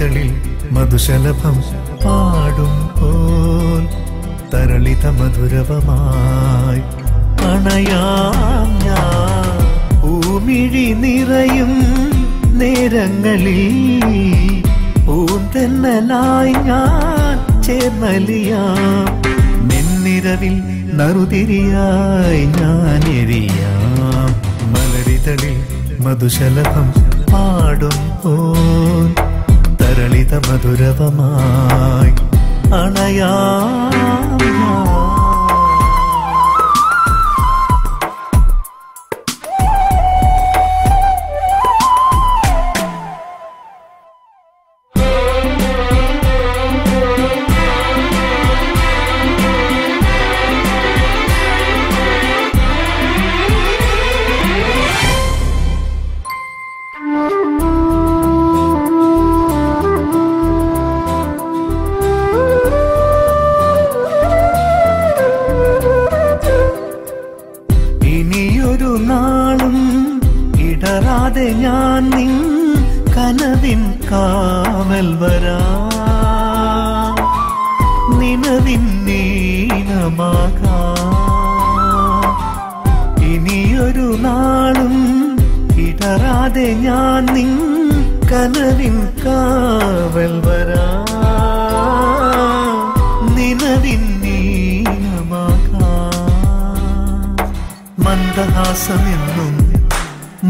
മലരിതളിൽ മധുശലഭം പാടും പോൽ തരളിത മധുരവമായി. അണയാം ഞാൻ പൂമിഴി നിറയും നേരങ്ങളിൽ പൂന്തന്നലായി ഞാൻ ചേർന്നലിയാം. നിന്നിരവിൽ നറുതിരിയായി ഞാൻ എരിയാം. മലരിതളിൽ മധുശലഭം പാടും ഇടറാതെ ഞാൻ നിൻ കനവിൻ കാവൽ വരാ. നിനവിൻ നീനമാകാ ഇനിയൊരു നാളും ഇടറാതെ ഞാൻ നിൻ കനവിൻ കാവൽ വരാ. നിനവിൻ നീനമാകാ മന്ദഹാസമെന്നും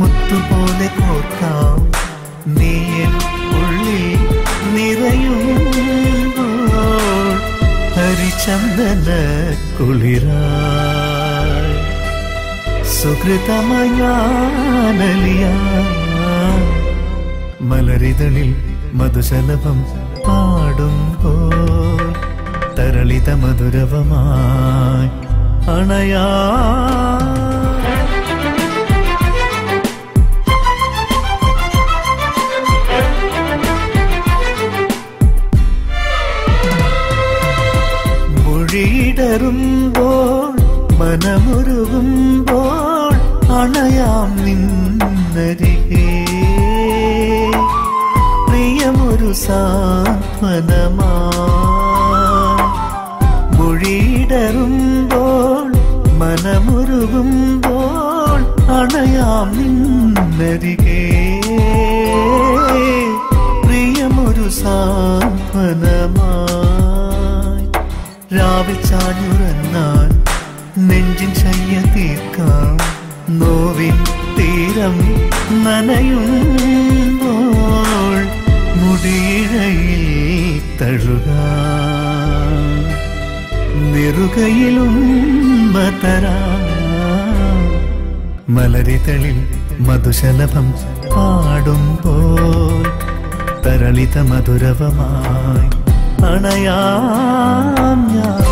മുത്തുപോലെ കോർക്കാം നീയൻ ഉള്ളിൽ നിറയുമ്പോൾ ഹരിചന്ദന കുളിര സുഹൃതമയാനലിയ മലരിതളിൽ മധുശലഭം പാടുമ്പോൾ തരളിത മധുരവമായി അണയാ മൊഴിയിടറുമ്പോൾ മനമുരുകുമ്പോൾ അണയാം നിന്നരികേ. പ്രിയമൊരു സാന്ത്വനമാ മൊഴിയിടറുമ്പോൾ മനമുരുകുമ്പോൾ അണയാം നിന്നരികേ. പ്രിയമൊരു സാന്ത്വനമായി രാവിൽ ചാടിയുറന്നാൽ നെഞ്ചിൻ ശയ്യ തീർക്കാം. നോവിൻ തീരം നനയുമ്പോൾ മുടിയിഴയിൽ തഴുക. നെറുകയിലും മതരാ മലരിതളിൽ മധുശലഭം പാടുമ്പോൾ തരളിത മധുരവമായി അണയാം ഞാൻ.